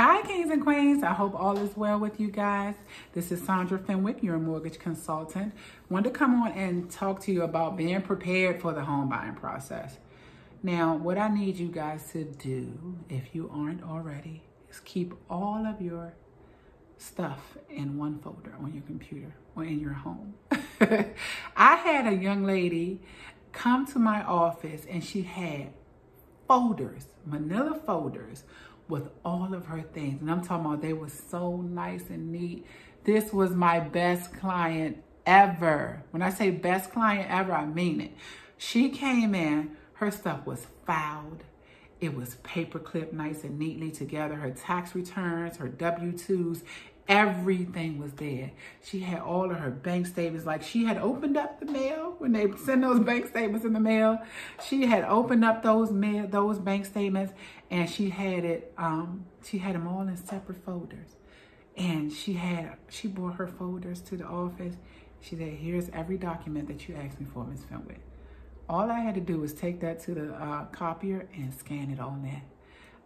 Hi, kings and queens. I hope all is well with you guys. This is Saundra Fenwick, your mortgage consultant. Wanted to come on and talk to you about being prepared for the home buying process. Now, what I need you guys to do, if you aren't already, is keep all of your stuff in one folder on your computer or in your home. I had a young lady come to my office and she had folders, manila folders with all of her things. And I'm talking about they were so nice and neat. This was my best client ever. When I say best client ever, I mean it. She came in, her stuff was filed. It was paper clipped nice and neatly together. Her tax returns, her W-2s, everything was there. She had all of her bank statements. Like she had opened up the mail when they send those bank statements in the mail. She had opened up those mail, those bank statements and she had it, um, she had them all in separate folders. And she had, she brought her folders to the office. She said, here's every document that you asked me for, Ms. Fenwick. All I had to do was take that to the uh, copier and scan it on there.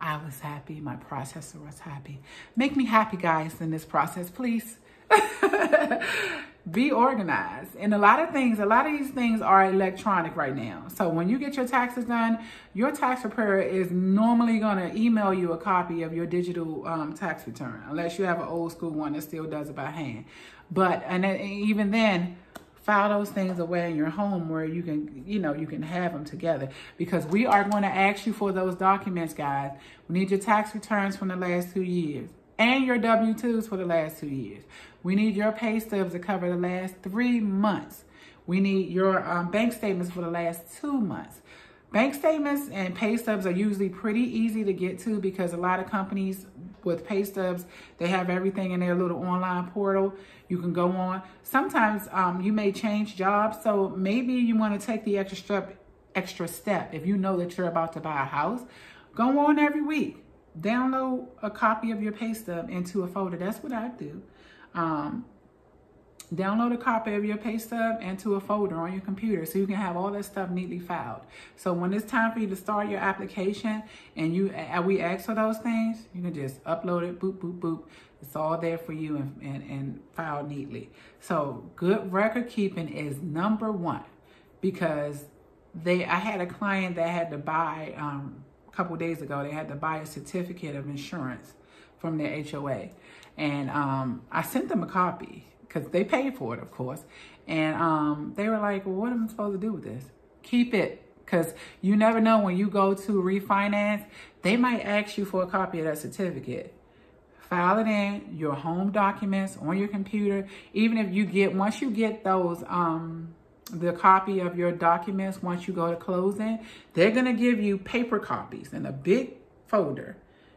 I was happy. My processor was happy. Make me happy, guys, in this process, please. be organized. And a lot of things, a lot of these things are electronic right now. So when you get your taxes done, your tax preparer is normally going to email you a copy of your digital um, tax return, unless you have an old school one that still does it by hand. But, and then, even then, file those things away in your home where you can, you know, you can have them together because we are going to ask you for those documents, guys. We need your tax returns from the last two years and your W-2s for the last two years. We need your pay stubs to cover the last three months. We need your um, bank statements for the last two months. Bank statements and pay stubs are usually pretty easy to get to because a lot of companies with pay stubs, they have everything in their little online portal. You can go on. Sometimes um, you may change jobs, so maybe you want to take the extra step, extra step. If you know that you're about to buy a house, go on every week. Download a copy of your pay stub into a folder. That's what I do. Um, download a copy of your pay stub into a folder on your computer so you can have all that stuff neatly filed. So when it's time for you to start your application and you uh, we ask for those things, you can just upload it, boop, boop, boop. It's all there for you and, and, and filed neatly. So good record keeping is number one because they I had a client that had to buy um, a couple days ago, they had to buy a certificate of insurance from their HOA. And um, I sent them a copy because they paid for it, of course. And um, they were like, well, what am I supposed to do with this? Keep it because you never know when you go to refinance, they might ask you for a copy of that certificate. File it in your home documents on your computer. Even if you get, once you get those, um, the copy of your documents, once you go to closing, they're going to give you paper copies in a big folder,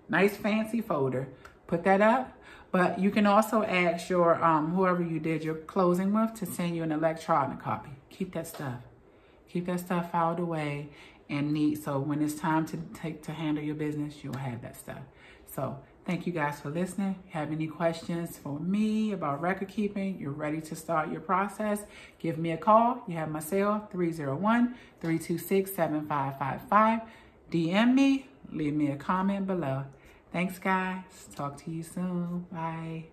nice fancy folder. Put that up but you can also ask your um, whoever you did your closing with to send you an electronic copy. Keep that stuff. Keep that stuff filed away and neat. So when it's time to take to handle your business, you'll have that stuff. So thank you guys for listening. Have any questions for me about record keeping? You're ready to start your process? Give me a call. You have my cell 301-326-7555. DM me. Leave me a comment below. Thanks, guys. Talk to you soon. Bye.